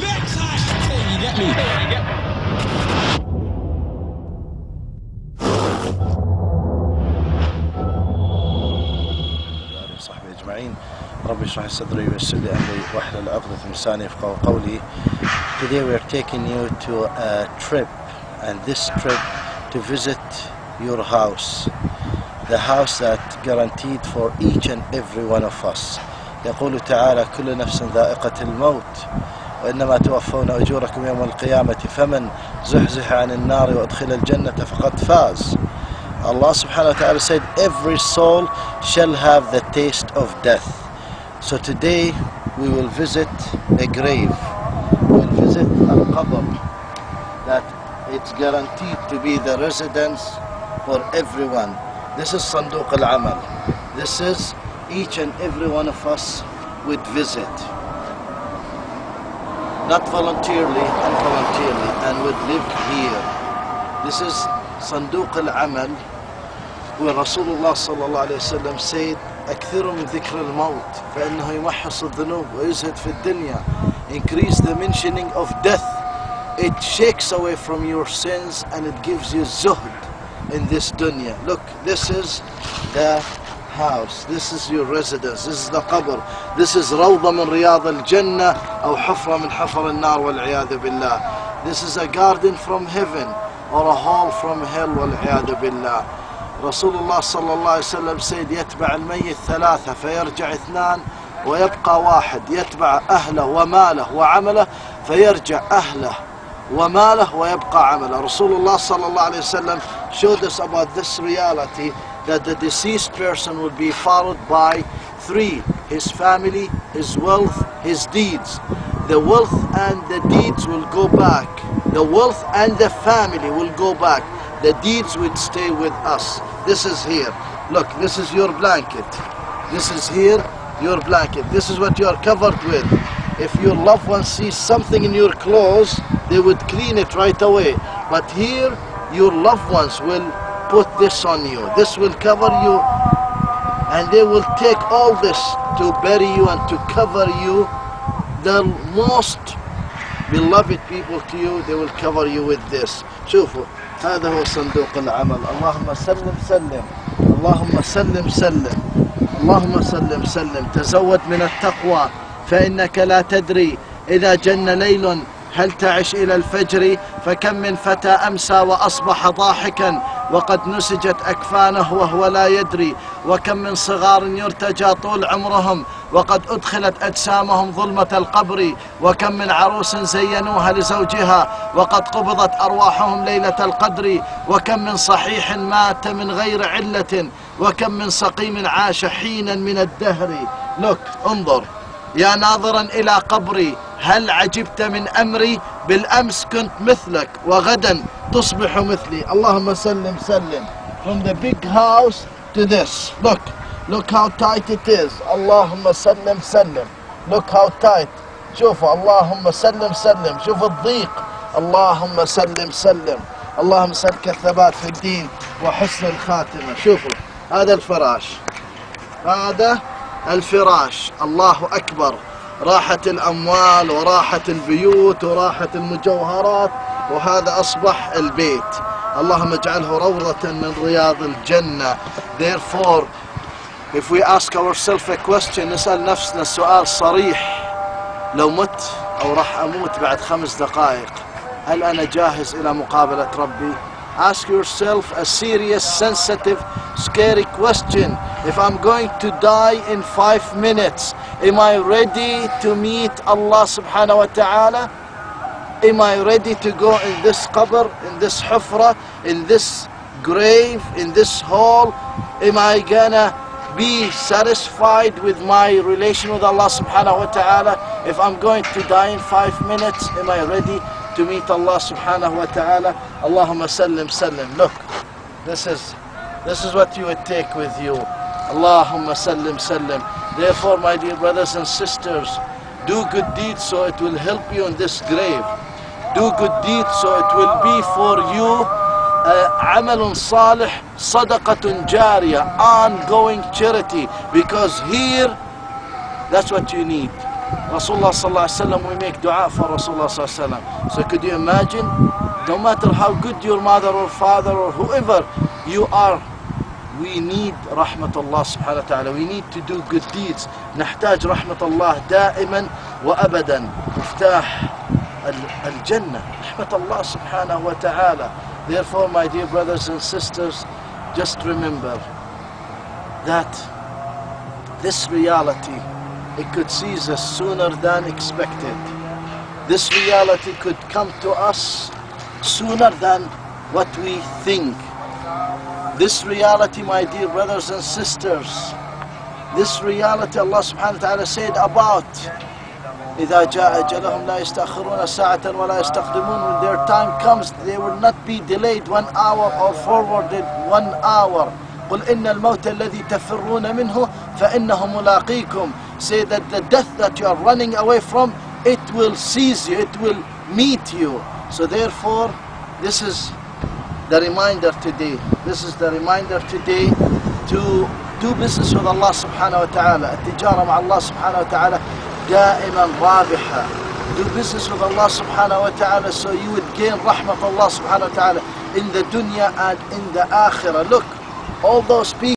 Next time. You get me? You get وآله وصحبه أجمعين رب اشرح لي صدري ويسر لي عقدة من قولي Today we are taking you to a trip and this trip to visit your house the house that guaranteed for each and every one of us يقول تعالى كل نفس ذائقة الموت وإنما توفون أجوركم يوم القيامة فمن زحزح عن النار وأدخل الجنة فقد فاز Allah subhanahu wa ta'ala said every soul shall have the taste of death. So today we will visit a grave. We'll visit Al-Qabr that it's guaranteed to be the residence for everyone. This is Sanduq al-Amal. This is each and every one of us would visit. Not voluntarily, involuntarily, and would live here. This is Sanduq al-Amal where Rasulullah sallallahu alayhi wasallam said أكثروا من ذكر الموت فإنه يمحص الذنوب ويزهد في الدنيا increase the mentioning of death it shakes away from your sins and it gives you zuhd in this dunya look this is the house. This is your residence. This is the qabr. This is روضة من رياض الجنة أو حفرة من حفر النار والعياذ بالله this is a garden from heaven or a hall from hell والعياذ بالله رسول الله صلى الله عليه وسلم سيد يتبع الميت ثلاثة فيرجع اثنان ويبقى واحد يتبع أهله وماله وعمله فيرجع أهله وماله ويبقى عمله رسول الله صلى الله عليه وسلم showed us about this reality that the deceased person will be followed by three his family his wealth his deeds the wealth and the deeds will go back the wealth and the family will go back the deeds would stay with us. This is here. Look, this is your blanket. This is here, your blanket. This is what you are covered with. If your loved one sees something in your clothes, they would clean it right away. But here, your loved ones will put this on you. This will cover you, and they will take all this to bury you and to cover you. The most beloved people to you, they will cover you with this. شوفوا هذا هو صندوق العمل اللهم سلم سلم اللهم سلم سلم اللهم سلم سلم تزود من التقوى فإنك لا تدري إذا جن ليل هل تعش إلى الفجر فكم من فتى أمسى وأصبح ضاحكا وقد نسجت أكفانه وهو لا يدري وكم من صغار يرتجى طول عمرهم وقد أدخلت أجسامهم ظلمة القبر وكم من عروس زينوها لزوجها وقد قبضت أرواحهم ليلة القدر وكم من صحيح مات من غير علة وكم من سقيم عاش حينا من الدهر. Look انظر يا ناظرا إلى قبري هل عجبت من أمري؟ بالأمس كنت مثلك وغدا تصبح مثلي. اللهم سلم سلم. From the big house to this. Look look how tight it is. اللهم سلم سلم. Look how tight. شوفوا اللهم سلم سلم. شوف الضيق. اللهم سلم سلم. اللهم سلك الثبات في الدين وحسن الخاتمة. شوفوا هذا الفراش. هذا الفراش. الله أكبر. راحت الأموال وراحت البيوت وراحت المجوهرات وهذا أصبح البيت. اللهم اجعله روضة من رياض الجنة. Therefore if we ask ourselves a question نسأل نفسنا سؤال صريح. لو مت أو راح أموت بعد خمس دقائق هل أنا جاهز إلى مقابلة ربي؟ Ask yourself a serious, sensitive, scary question. If I'm going to die in five minutes, am I ready to meet Allah subhanahu wa ta'ala? Am I ready to go in this qabr, in this hufra, in this grave, in this hall? Am I gonna be satisfied with my relation with Allah subhanahu wa ta'ala? If I'm going to die in five minutes, am I ready to meet Allah subhanahu wa ta'ala? Allahumma sallim sallim. Look, this is, this is what you would take with you. Allahumma sallim sallim. Therefore, my dear brothers and sisters, do good deeds so it will help you in this grave. Do good deeds so it will be for you uh, amalun salih, صدقة جارية ongoing charity. Because here, that's what you need. Rasulullah sallallahu alaihi wasallam, we make dua for Rasulullah sallam. So could you imagine no matter how good your mother or father or whoever you are, we need رحمة الله سبحانه وتعالى. We need to do good deeds. نحتاج رحمة الله دائما وأبدا. مفتاح ال- الجنة. رحمة الله سبحانه وتعالى. Therefore, my dear brothers and sisters, just remember that this reality, it could seize us sooner than expected. This reality could come to us sooner than what we think. This reality, my dear brothers and sisters, this reality Allah subhanahu wa ta'ala said about إذا جاء أجلهم لا يستأخرون ساعة ولا يستقدمون when their time comes they will not be delayed one hour or forwarded one hour قل إن الموت الذي تفرون منه فإنه ملاقيكم say that the death that you are running away from it will seize you it will meet you so therefore this is the reminder today this is the reminder today to do business with Allah subhanahu wa ta'ala التجارة مع الله سبحانه وتعالى دائما رابحة do business with Allah subhanahu wa ta'ala so you would gain rahmat Allah subhanahu wa ta'ala in the dunya and in the akhirah look all those people